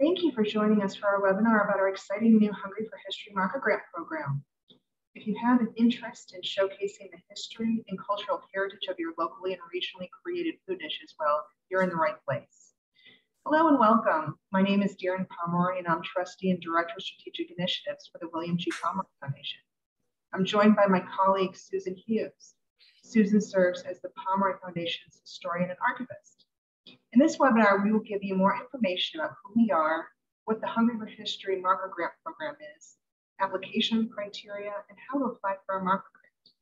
Thank you for joining us for our webinar about our exciting new Hungry for History Marker Grant program. If you have an interest in showcasing the history and cultural heritage of your locally and regionally created food dishes, well, you're in the right place. Hello and welcome. My name is Darren Pomeroy and I'm trustee and director of strategic initiatives for the William G. Pomeroy Foundation. I'm joined by my colleague, Susan Hughes. Susan serves as the Pomeroy Foundation's historian and archivist. In this webinar, we will give you more information about who we are, what the Hungry for History Marker Grant Program is, application criteria, and how to apply for a marker grant.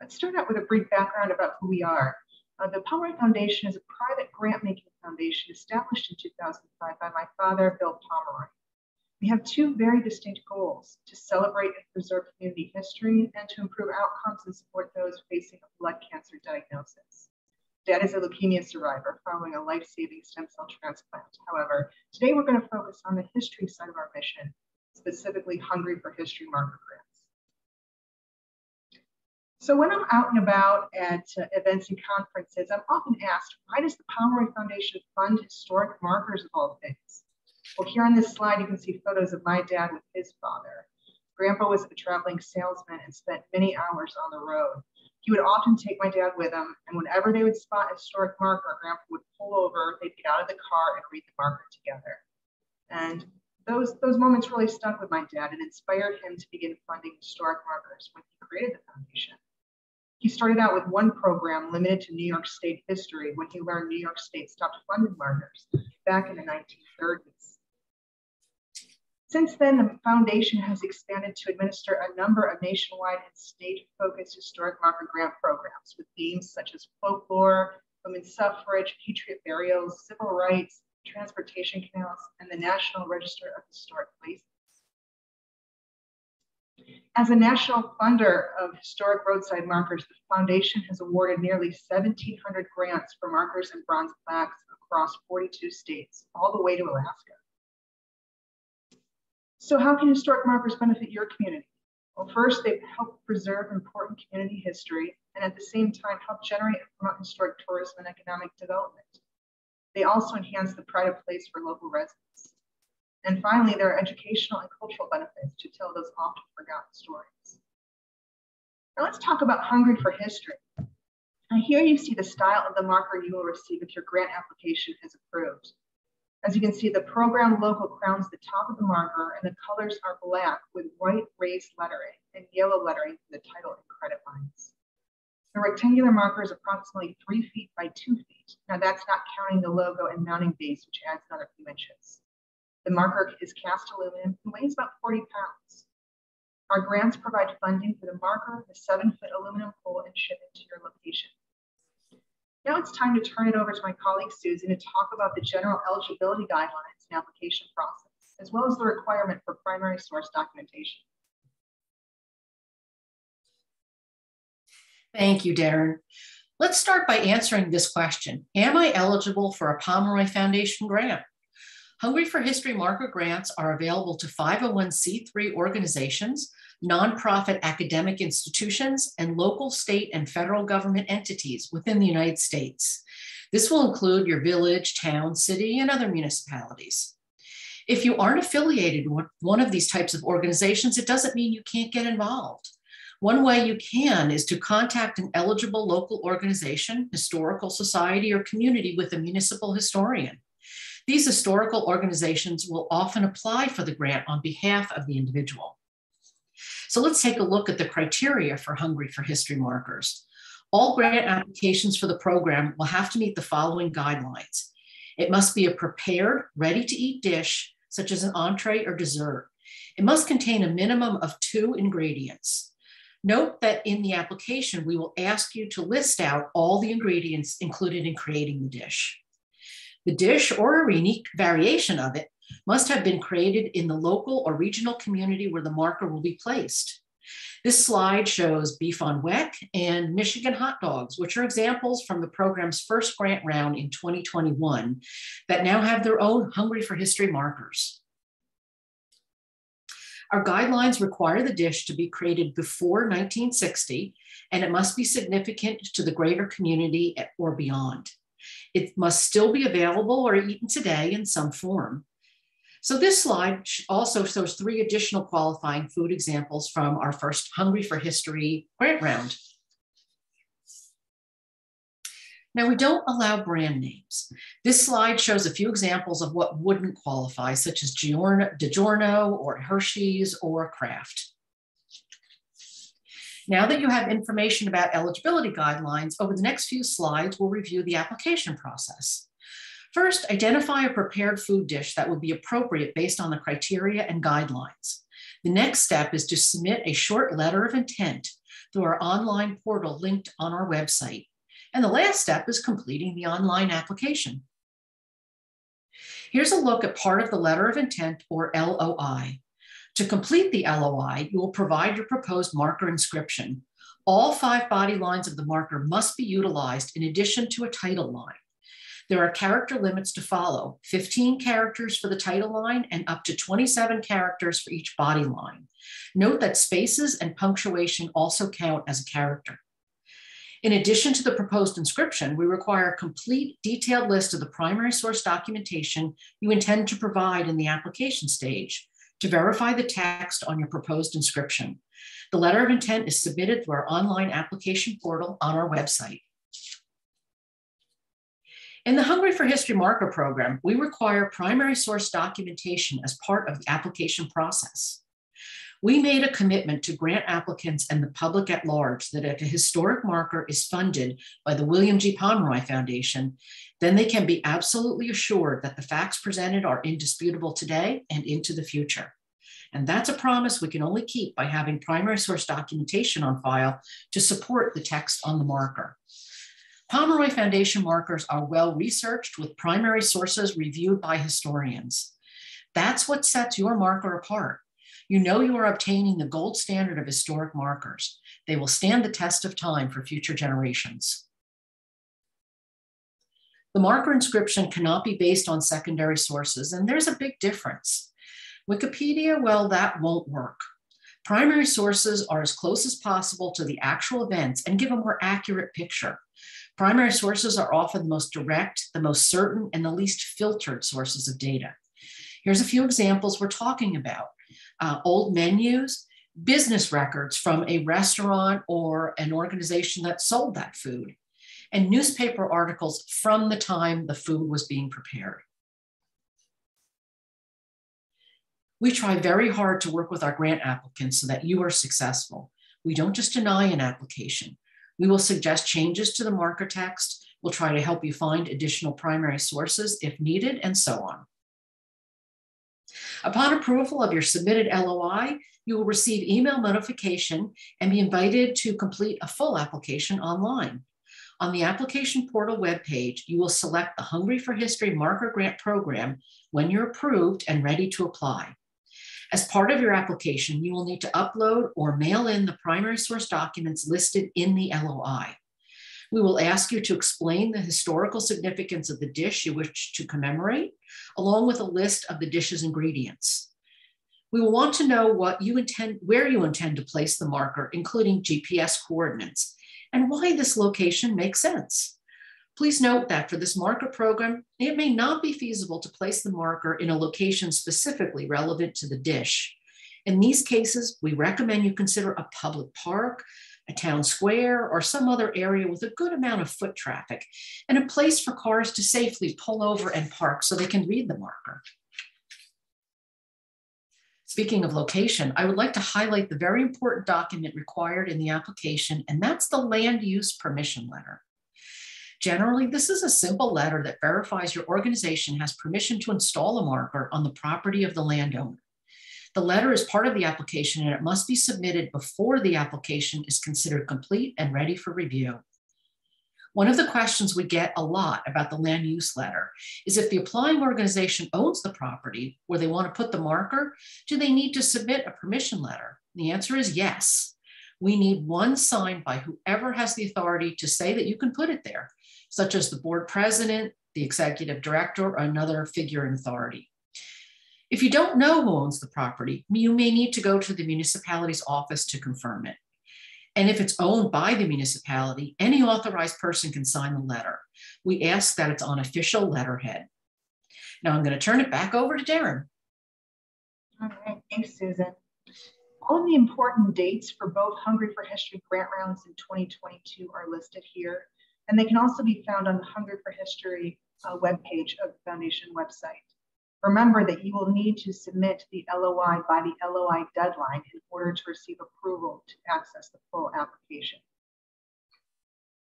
Let's start out with a brief background about who we are. Uh, the Pomeroy Foundation is a private grant-making foundation established in 2005 by my father, Bill Pomeroy. We have two very distinct goals, to celebrate and preserve community history and to improve outcomes and support those facing a blood cancer diagnosis. Dad is a leukemia survivor following a life-saving stem cell transplant. However, today we're gonna focus on the history side of our mission, specifically Hungry for History marker grants. So when I'm out and about at uh, events and conferences, I'm often asked, why does the Pomeroy Foundation fund historic markers of all things? Well, here on this slide, you can see photos of my dad with his father. Grandpa was a traveling salesman and spent many hours on the road. He would often take my dad with him, and whenever they would spot a historic marker, Grandpa would pull over, they'd get out of the car and read the marker together. And those, those moments really stuck with my dad and inspired him to begin funding historic markers when he created the foundation. He started out with one program limited to New York State history when he learned New York State stopped funding markers back in the 1930s. Since then, the foundation has expanded to administer a number of nationwide and state-focused historic marker grant programs with themes such as folklore, women's suffrage, patriot burials, civil rights, transportation canals, and the National Register of Historic Places. As a national funder of historic roadside markers, the foundation has awarded nearly 1,700 grants for markers and bronze plaques across 42 states, all the way to Alaska. So how can historic markers benefit your community? Well, first, they help preserve important community history and at the same time help generate and promote historic tourism and economic development. They also enhance the pride of place for local residents. And finally, there are educational and cultural benefits to tell those often forgotten stories. Now let's talk about Hungry for History. Now here you see the style of the marker you will receive if your grant application is approved. As you can see, the program logo crowns the top of the marker and the colors are black with white raised lettering and yellow lettering for the title and credit lines. The rectangular marker is approximately three feet by two feet. Now that's not counting the logo and mounting base, which adds another few inches. The marker is cast aluminum and weighs about 40 pounds. Our grants provide funding for the marker, the seven foot aluminum pole, and shipping to your location. Now it's time to turn it over to my colleague Susan to talk about the general eligibility guidelines and application process, as well as the requirement for primary source documentation. Thank you, Darren. Let's start by answering this question. Am I eligible for a Pomeroy Foundation grant? Hungry for History Marker grants are available to 501c3 organizations nonprofit academic institutions, and local, state, and federal government entities within the United States. This will include your village, town, city, and other municipalities. If you aren't affiliated with one of these types of organizations, it doesn't mean you can't get involved. One way you can is to contact an eligible local organization, historical society, or community with a municipal historian. These historical organizations will often apply for the grant on behalf of the individual. So let's take a look at the criteria for Hungry for History markers. All grant applications for the program will have to meet the following guidelines. It must be a prepared, ready to eat dish, such as an entree or dessert. It must contain a minimum of two ingredients. Note that in the application, we will ask you to list out all the ingredients included in creating the dish. The dish or a unique variation of it must have been created in the local or regional community where the marker will be placed. This slide shows beef on weck and Michigan hot dogs, which are examples from the program's first grant round in 2021 that now have their own Hungry for History markers. Our guidelines require the dish to be created before 1960, and it must be significant to the greater community or beyond. It must still be available or eaten today in some form. So this slide also shows three additional qualifying food examples from our first Hungry for History grant round. Now, we don't allow brand names. This slide shows a few examples of what wouldn't qualify, such as DiGiorno or Hershey's or Kraft. Now that you have information about eligibility guidelines, over the next few slides, we'll review the application process. First, identify a prepared food dish that would be appropriate based on the criteria and guidelines. The next step is to submit a short letter of intent through our online portal linked on our website. And the last step is completing the online application. Here's a look at part of the letter of intent or LOI. To complete the LOI, you will provide your proposed marker inscription. All five body lines of the marker must be utilized in addition to a title line. There are character limits to follow 15 characters for the title line and up to 27 characters for each body line. Note that spaces and punctuation also count as a character. In addition to the proposed inscription, we require a complete detailed list of the primary source documentation you intend to provide in the application stage to verify the text on your proposed inscription. The letter of intent is submitted through our online application portal on our website. In the Hungry for History Marker program, we require primary source documentation as part of the application process. We made a commitment to grant applicants and the public at large that if a historic marker is funded by the William G. Pomeroy Foundation, then they can be absolutely assured that the facts presented are indisputable today and into the future. And that's a promise we can only keep by having primary source documentation on file to support the text on the marker. Pomeroy Foundation markers are well researched with primary sources reviewed by historians. That's what sets your marker apart. You know you are obtaining the gold standard of historic markers. They will stand the test of time for future generations. The marker inscription cannot be based on secondary sources, and there's a big difference. Wikipedia, well, that won't work. Primary sources are as close as possible to the actual events and give a more accurate picture. Primary sources are often the most direct, the most certain, and the least filtered sources of data. Here's a few examples we're talking about uh, old menus, business records from a restaurant or an organization that sold that food, and newspaper articles from the time the food was being prepared. We try very hard to work with our grant applicants so that you are successful. We don't just deny an application. We will suggest changes to the marker text. We'll try to help you find additional primary sources if needed, and so on. Upon approval of your submitted LOI, you will receive email notification and be invited to complete a full application online. On the application portal webpage, you will select the Hungry for History Marker Grant Program when you're approved and ready to apply. As part of your application, you will need to upload or mail in the primary source documents listed in the LOI. We will ask you to explain the historical significance of the dish you wish to commemorate, along with a list of the dish's ingredients. We will want to know what you intend, where you intend to place the marker, including GPS coordinates, and why this location makes sense. Please note that for this marker program, it may not be feasible to place the marker in a location specifically relevant to the dish. In these cases, we recommend you consider a public park, a town square, or some other area with a good amount of foot traffic, and a place for cars to safely pull over and park so they can read the marker. Speaking of location, I would like to highlight the very important document required in the application, and that's the land use permission letter. Generally, this is a simple letter that verifies your organization has permission to install a marker on the property of the landowner. The letter is part of the application and it must be submitted before the application is considered complete and ready for review. One of the questions we get a lot about the land use letter is if the applying organization owns the property where they want to put the marker, do they need to submit a permission letter? The answer is yes. We need one signed by whoever has the authority to say that you can put it there, such as the board president, the executive director, or another figure in authority. If you don't know who owns the property, you may need to go to the municipality's office to confirm it. And if it's owned by the municipality, any authorized person can sign the letter. We ask that it's on official letterhead. Now I'm going to turn it back over to Darren. All right, thanks, Susan. All of the important dates for both Hungry for History grant rounds in 2022 are listed here, and they can also be found on the Hungry for History uh, webpage of the Foundation website. Remember that you will need to submit the LOI by the LOI deadline in order to receive approval to access the full application.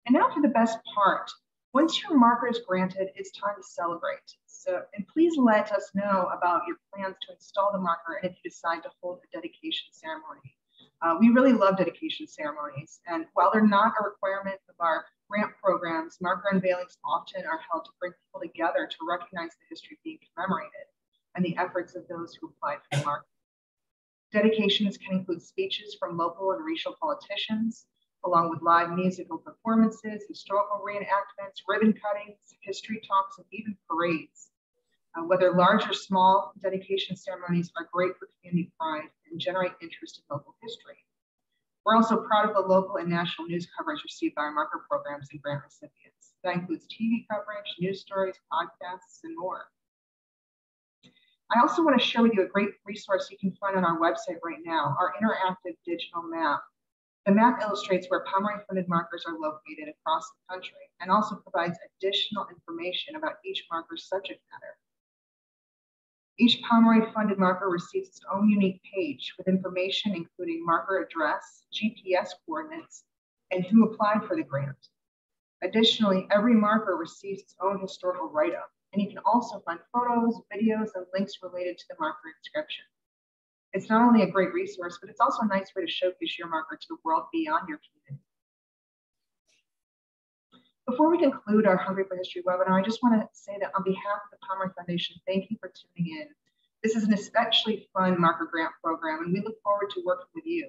And now for the best part. Once your marker is granted, it's time to celebrate. So, and please let us know about your plans to install the marker and if you decide to hold a dedication ceremony. Uh, we really love dedication ceremonies. And while they're not a requirement of our grant programs, marker unveilings often are held to bring people together to recognize the history being commemorated and the efforts of those who applied for the marker. Dedications can include speeches from local and regional politicians, along with live musical performances, historical reenactments, ribbon cuttings, history talks, and even parades. Uh, whether large or small, dedication ceremonies are great for community pride and generate interest in local history. We're also proud of the local and national news coverage received by our marker programs and grant recipients. That includes TV coverage, news stories, podcasts, and more. I also want to share with you a great resource you can find on our website right now, our interactive digital map. The map illustrates where Pomeroy funded markers are located across the country and also provides additional information about each marker's subject matter. Each Pomeroy funded marker receives its own unique page with information including marker address, GPS coordinates, and who applied for the grant. Additionally, every marker receives its own historical write-up, and you can also find photos, videos, and links related to the marker inscription. It's not only a great resource, but it's also a nice way to showcase your marker to the world beyond your community. Before we conclude our Hungry for History webinar, I just want to say that on behalf of the Pomeroy Foundation, thank you for tuning in. This is an especially fun marker grant program, and we look forward to working with you.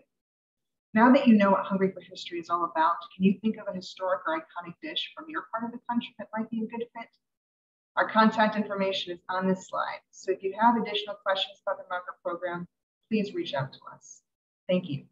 Now that you know what Hungry for History is all about, can you think of a historic or iconic dish from your part of the country that might be a good fit? Our contact information is on this slide. So if you have additional questions about the marker program, please reach out to us. Thank you.